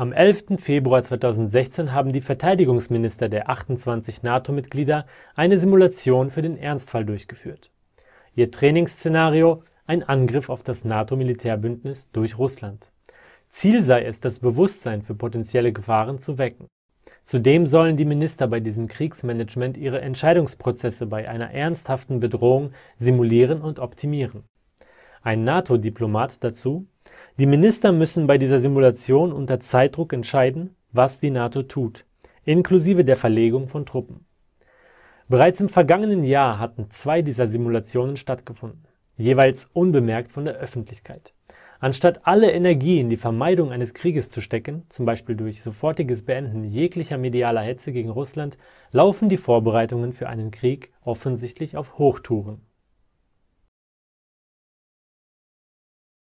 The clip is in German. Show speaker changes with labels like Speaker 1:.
Speaker 1: Am 11. Februar 2016 haben die Verteidigungsminister der 28 NATO-Mitglieder eine Simulation für den Ernstfall durchgeführt. Ihr Trainingsszenario: ein Angriff auf das NATO-Militärbündnis durch Russland. Ziel sei es, das Bewusstsein für potenzielle Gefahren zu wecken. Zudem sollen die Minister bei diesem Kriegsmanagement ihre Entscheidungsprozesse bei einer ernsthaften Bedrohung simulieren und optimieren. Ein NATO-Diplomat dazu die Minister müssen bei dieser Simulation unter Zeitdruck entscheiden, was die NATO tut, inklusive der Verlegung von Truppen. Bereits im vergangenen Jahr hatten zwei dieser Simulationen stattgefunden, jeweils unbemerkt von der Öffentlichkeit. Anstatt alle Energie in die Vermeidung eines Krieges zu stecken, zum Beispiel durch sofortiges Beenden jeglicher medialer Hetze gegen Russland, laufen die Vorbereitungen für einen Krieg offensichtlich auf Hochtouren